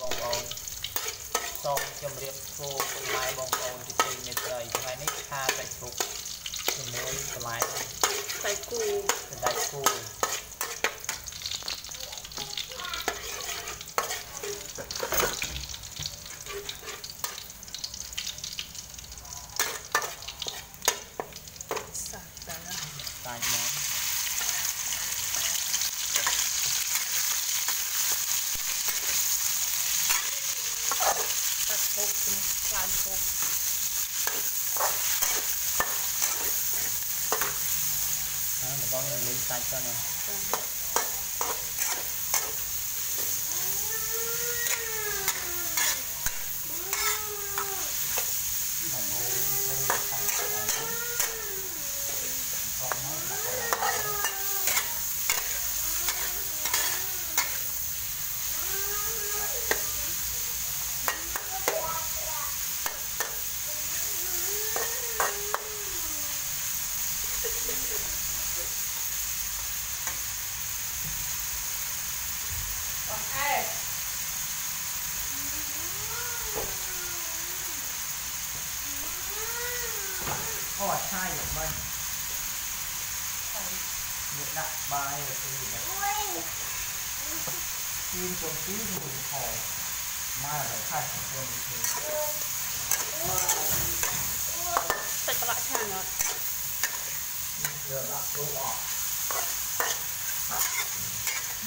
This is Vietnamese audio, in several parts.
បងប្អូនសូមជម្រាបសួរពុកម៉ែបងប្អូនទីទីមេត្រីថ្ងៃនេះឆាសាច់ជ្រូកជាមួយបន្លែសាច់គូសាច់គូ ba là cái gì đấy? Chim trồng tí thì mình khổ mai là phải khai sản quân như thế. Chàng rồi. Giờ đặt đủ ỏ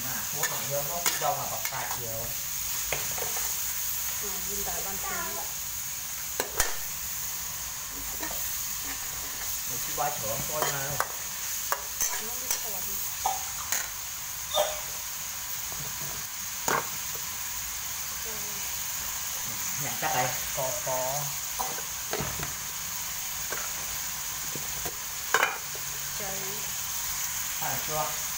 mà cố gắng nhớ nó cũng đâu mà bọc cài chiều ờ, nhìn đại ban sáng mình chỉ ba chưởng coi nào. Nó bị khổ nhà chắc đấy có có. Cháy phải à, chưa.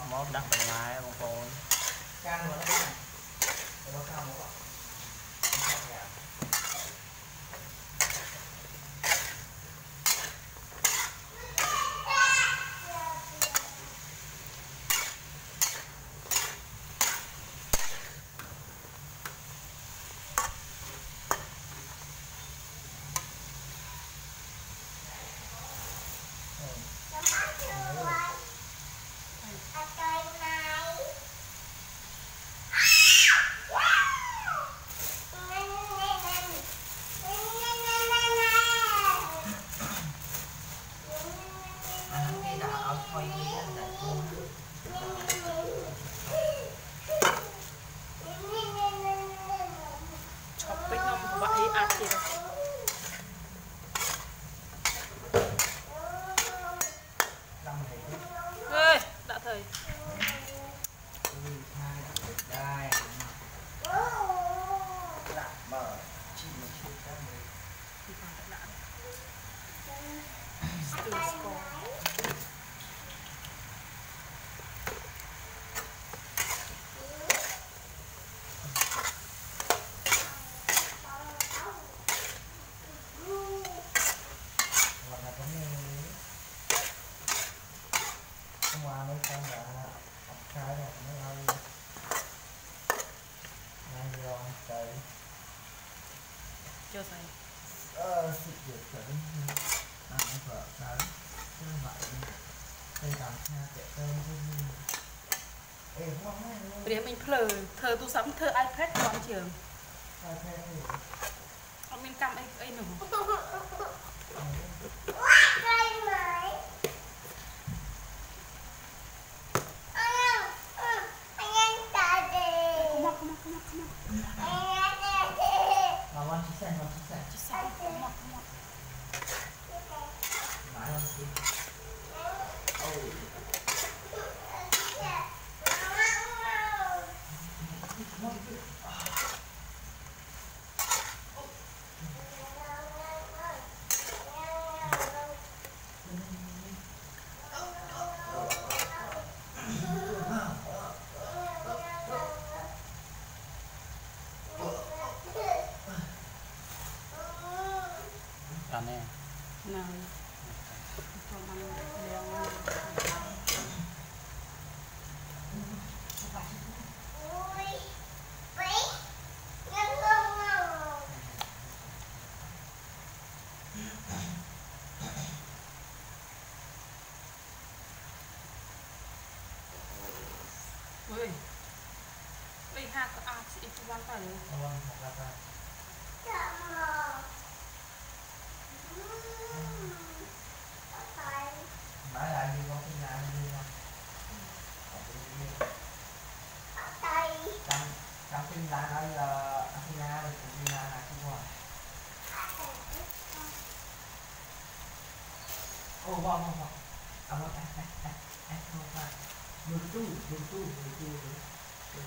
ប់មកដាក់បន្លែបងប្អូន trăng nữa đó thôi ព្រាមអញភ្លើធ្វើទូរស័ព្ទធ្វើ iPad គាត់ជើង sao thế thì អត់មានកម្មអីអីនោះ Ui. Ui, hạt có ạc, ít văn phải đúng không? Vâng, hạt ra. Chậm rồi. Trong phim là đây là Athena rồi cũng đi là là không rồi ô wow wow à wow à à à à không phải tu đường tu đường tu đường tu đường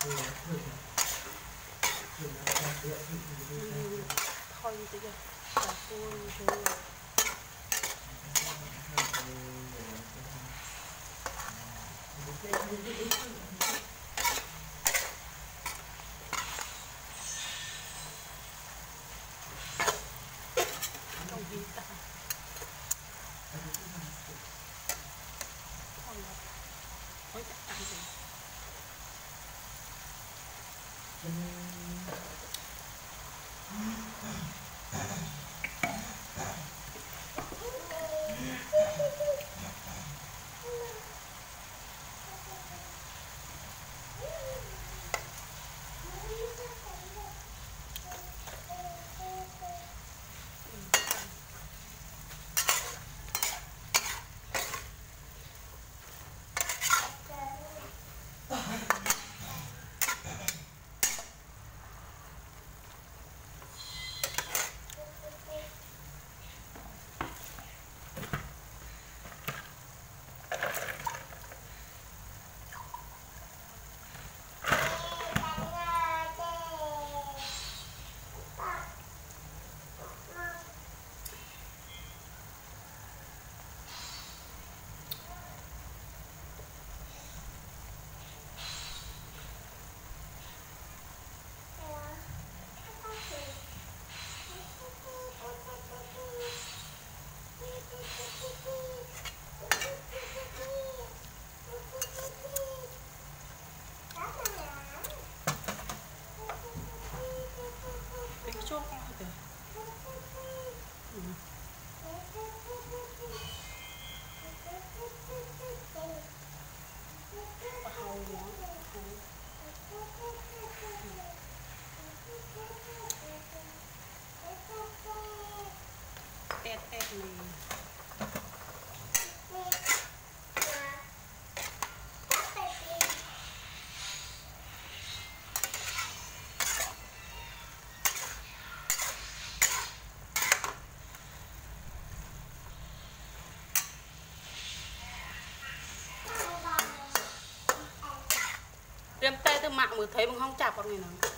tu đường tu đường tu Thank you. Riêng tay tôi mạng mới thấy bằng không chạp con này nào.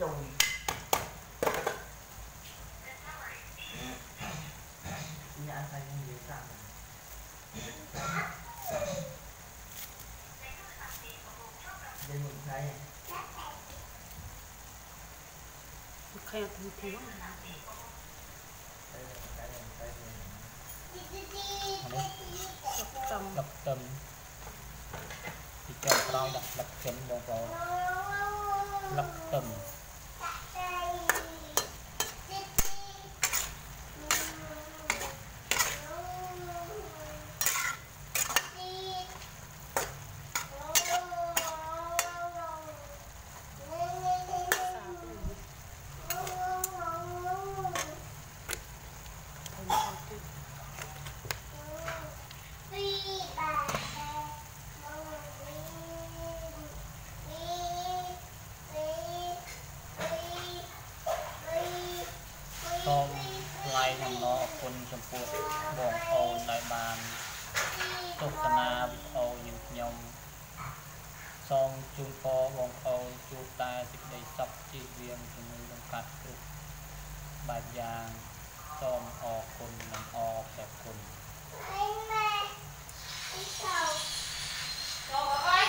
dầu này nhà tay không dễ tạm đây mình thấy khéo thú thú lập tâm thì cho trôi đặt lập chân bò bò lập tâm ទស្សនាវីដេអូយើងខ្ញុំសូមជូនពរបងប្អូនជួបតែសេចក្តីសុខជាវិងជំនួយនឹងកាត់គ្រប់បែបយ៉ាងសូមអរគុណនិងអរព្រះគុណអីម៉ែអីចូលចូលអើយ